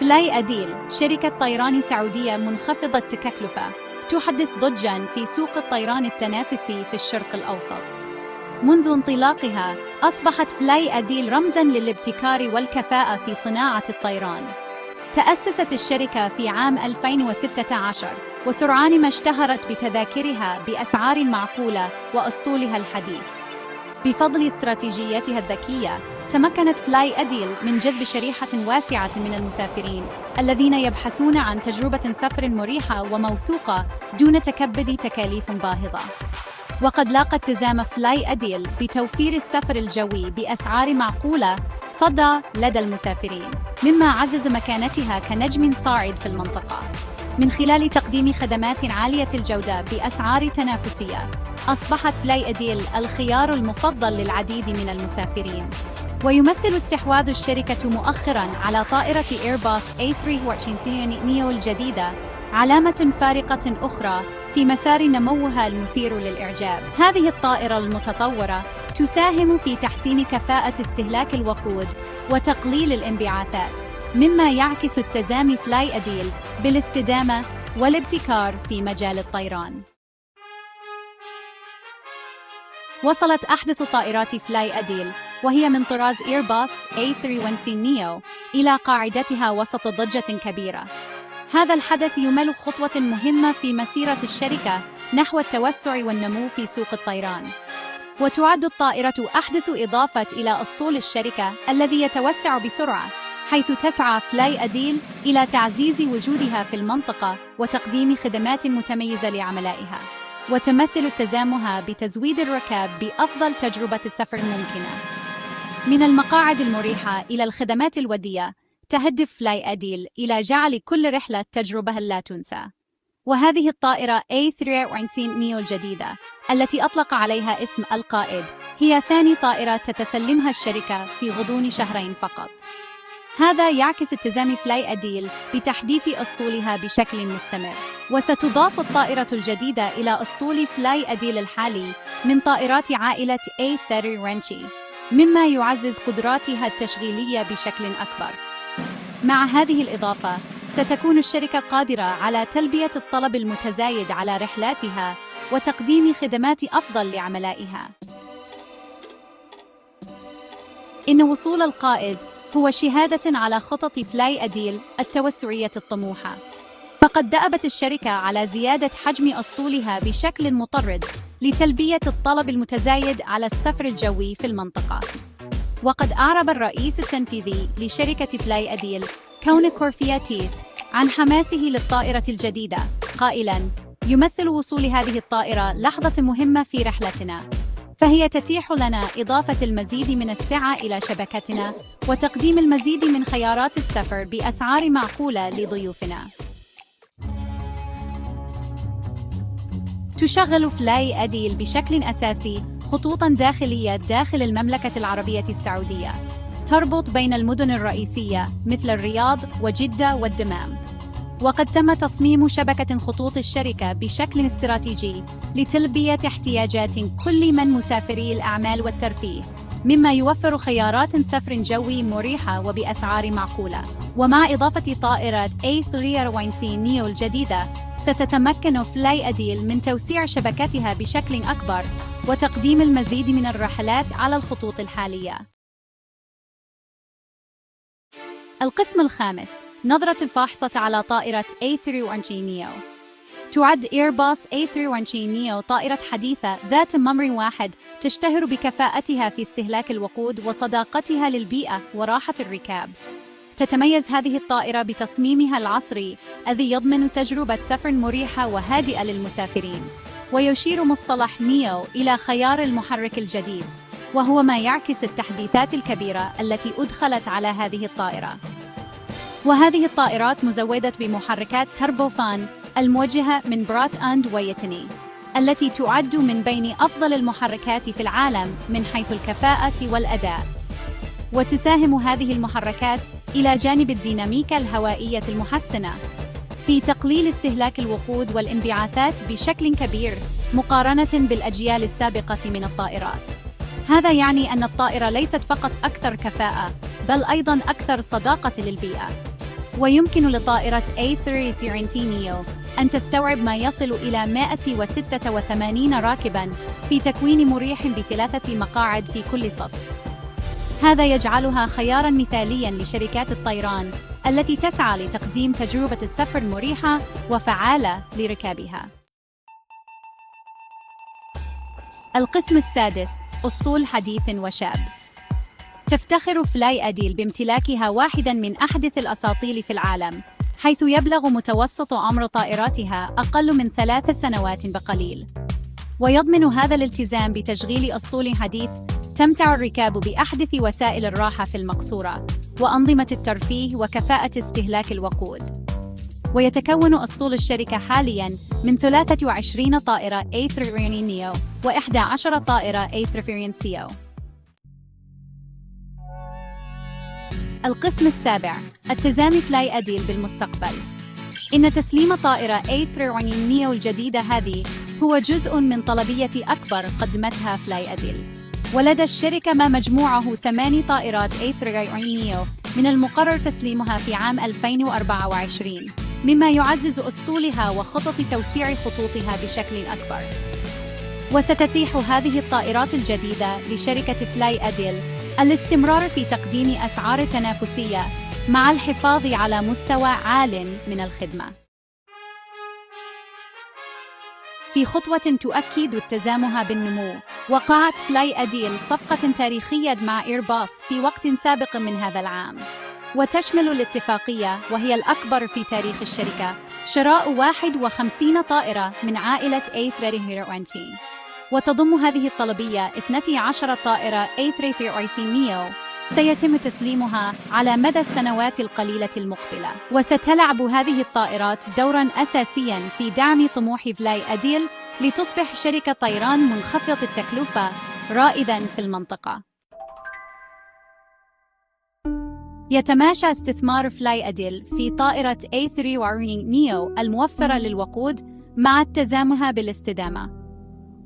فلاي أديل شركة طيران سعودية منخفضة التكلفة. تحدث ضجة في سوق الطيران التنافسي في الشرق الأوسط. منذ انطلاقها أصبحت فلاي أديل رمزاً للابتكار والكفاءة في صناعة الطيران. تأسست الشركة في عام 2016 وسرعان ما اشتهرت بتذاكرها بأسعار معقولة وأسطولها الحديث. بفضل استراتيجيتها الذكية تمكنت فلاي أديل من جذب شريحة واسعة من المسافرين الذين يبحثون عن تجربة سفر مريحة وموثوقة دون تكبد تكاليف باهظة. وقد لاقى التزام فلاي أديل بتوفير السفر الجوي بأسعار معقولة صدى لدى المسافرين مما عزز مكانتها كنجم صاعد في المنطقة. من خلال تقديم خدمات عالية الجودة بأسعار تنافسية أصبحت فلاي أديل الخيار المفضل للعديد من المسافرين. ويمثل استحواذ الشركة مؤخرا على طائرة إيرباص A320 نيو الجديدة علامة فارقة أخرى في مسار نموها المثير للإعجاب. هذه الطائرة المتطورة تساهم في تحسين كفاءة استهلاك الوقود وتقليل الانبعاثات، مما يعكس التزام فلاي أديل بالاستدامة والابتكار في مجال الطيران. وصلت أحدث طائرات فلاي أديل وهي من طراز إيرباص A320 نيو إلى قاعدتها وسط ضجة كبيرة. هذا الحدث يمل خطوة مهمة في مسيرة الشركة نحو التوسع والنمو في سوق الطيران. وتعد الطائرة أحدث إضافة إلى أسطول الشركة الذي يتوسع بسرعة حيث تسعى فلاي أديل إلى تعزيز وجودها في المنطقة وتقديم خدمات متميزة لعملائها. وتمثل التزامها بتزويد الركاب بأفضل تجربة سفر ممكنة من المقاعد المريحة إلى الخدمات الودية تهدف فلاي أديل إلى جعل كل رحلة تجربة لا تنسى. وهذه الطائرة A320 نيو الجديدة التي أطلق عليها اسم القائد هي ثاني طائرة تتسلمها الشركة في غضون شهرين فقط. هذا يعكس التزام فلاي أديل بتحديث أسطولها بشكل مستمر. وستضاف الطائرة الجديدة إلى أسطول فلاي أديل الحالي من طائرات عائلة A30 رينشي مما يعزز قدراتها التشغيلية بشكل أكبر. مع هذه الإضافة ستكون الشركة قادرة على تلبية الطلب المتزايد على رحلاتها وتقديم خدمات أفضل لعملائها. إن وصول القائد هو شهادة على خطط فلاي أديل التوسعية الطموحة. فقد دأبت الشركة على زيادة حجم أسطولها بشكل مطرد لتلبية الطلب المتزايد على السفر الجوي في المنطقة. وقد أعرب الرئيس التنفيذي لشركة فلاي أديل كون كورفياتيس عن حماسه للطائرة الجديدة. قائلاً يمثل وصول هذه الطائرة لحظة مهمة في رحلتنا. فهي تتيح لنا إضافة المزيد من السعة إلى شبكتنا وتقديم المزيد من خيارات السفر بأسعار معقولة لضيوفنا. تشغل فلاي أديل بشكل أساسي خطوطا داخلية داخل المملكة العربية السعودية تربط بين المدن الرئيسية مثل الرياض وجدة والدمام وقد تم تصميم شبكة خطوط الشركة بشكل استراتيجي لتلبية احتياجات كل من مسافري الأعمال والترفيه مما يوفر خيارات سفر جوي مريحة وبأسعار معقولة. ومع إضافة طائرة A320 نيو الجديدة ستتمكن فلاي أديل من توسيع شبكتها بشكل أكبر وتقديم المزيد من الرحلات على الخطوط الحالية. القسم الخامس نظرة الفاحصة على طائرة A320 نيو تعد إيرباص A320 نيو طائرة حديثة ذات ممر واحد تشتهر بكفاءتها في استهلاك الوقود وصداقتها للبيئة وراحة الركاب. تتميز هذه الطائرة بتصميمها العصري الذي يضمن تجربة سفر مريحة وهادئة للمسافرين. ويشير مصطلح نيو إلى خيار المحرك الجديد، وهو ما يعكس التحديثات الكبيرة التي أدخلت على هذه الطائرة. وهذه الطائرات مزودة بمحركات تربوفان الموجهة من برات أند ويتني التي تعد من بين أفضل المحركات في العالم من حيث الكفاءة والأداء وتساهم هذه المحركات إلى جانب الديناميكا الهوائية المحسنة في تقليل استهلاك الوقود والانبعاثات بشكل كبير مقارنة بالأجيال السابقة من الطائرات. هذا يعني أن الطائرة ليست فقط أكثر كفاءة، بل أيضاً أكثر صداقة للبيئة. ويمكن لطائرة A330 نيو أن تستوعب ما يصل إلى 186 راكباً في تكوين مريح بثلاثة مقاعد في كل صف. هذا يجعلها خياراً مثالياً لشركات الطيران التي تسعى لتقديم تجربة السفر مريحة وفعالة لركابها. القسم السادس أسطول حديث وشاب تفتخر فلاي أديل بامتلاكها واحدا من أحدث الأساطيل في العالم حيث يبلغ متوسط عمر طائراتها أقل من ثلاث سنوات بقليل. ويضمن هذا الالتزام بتشغيل أسطول حديث تمتع الركاب بأحدث وسائل الراحة في المقصورة وأنظمة الترفيه وكفاءة استهلاك الوقود. ويتكون أسطول الشركة حالياً من 23 طائرة A3 neo و11 طائرة A3 ceo القسم السابع التزام فلاي أديل بالمستقبل. إن تسليم طائرة A3 neo الجديدة هذه هو جزء من طلبية أكبر قدمتها فلاي أديل. ولدى الشركة ما مجموعه ثماني طائرات A3 نيو من المقرر تسليمها في عام 2024 مما يعزز أسطولها وخطط توسيع خطوطها بشكل أكبر. وستتيح هذه الطائرات الجديدة لشركة فلاي أديل الاستمرار في تقديم أسعار تنافسية مع الحفاظ على مستوى عال من الخدمة. في خطوة تؤكد التزامها بالنمو، وقعت فلاي أديل صفقة تاريخية مع إيرباص في وقت سابق من هذا العام. وتشمل الاتفاقية وهي الأكبر في تاريخ الشركة شراء 51 طائرة من عائلة A320 وتضم هذه الطلبية 12 طائرة A330 neo سيتم تسليمها على مدى السنوات القليلة المقبلة. وستلعب هذه الطائرات دورا أساسيا في دعم طموح فلاي أديل لتصبح شركة طيران منخفض التكلفة رائدا في المنطقة. يتماشى استثمار فلاي أديل في طائرة A3 neo الموفرة للوقود مع التزامها بالاستدامة.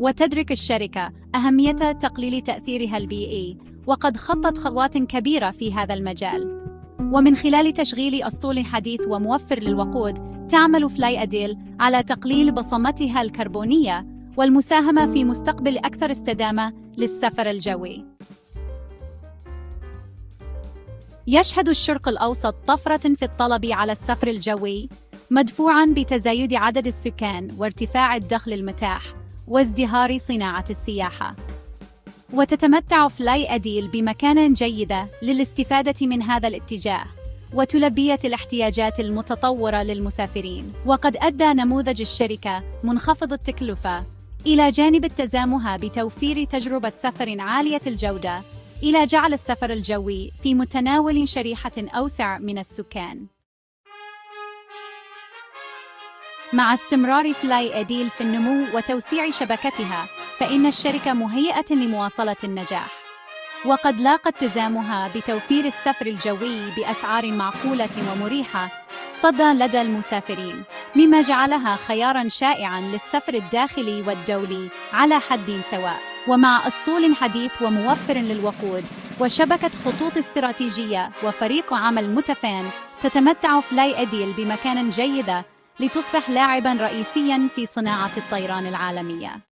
وتدرك الشركة أهمية تقليل تأثيرها البيئي وقد خطت خطوات كبيرة في هذا المجال. ومن خلال تشغيل أسطول حديث وموفر للوقود تعمل فلاي أديل على تقليل بصمتها الكربونية والمساهمة في مستقبل أكثر استدامة للسفر الجوي. يشهد الشرق الأوسط طفرة في الطلب على السفر الجوي مدفوعاً بتزايد عدد السكان وارتفاع الدخل المتاح. وازدهار صناعة السياحة. وتتمتع فلاي أديل بمكانة جيدة للاستفادة من هذا الاتجاه وتلبية الاحتياجات المتطورة للمسافرين. وقد أدى نموذج الشركة منخفض التكلفة إلى جانب اتزامها بتوفير تجربة سفر عالية الجودة إلى جعل السفر الجوي في متناول شريحة أوسع من السكان. مع استمرار فلاي أديل في النمو وتوسيع شبكتها، فإن الشركة مهيئة لمواصلة النجاح. وقد لاقى اتزامها بتوفير السفر الجوي بأسعار معقولة ومريحة صدى لدى المسافرين، مما جعلها خياراً شائعاً للسفر الداخلي والدولي على حد سواء. ومع أسطول حديث وموفر للوقود وشبكة خطوط استراتيجية وفريق عمل متفان تتمتع فلاي أديل بمكان جيدة لتصبح لاعبا رئيسيا في صناعة الطيران العالمية.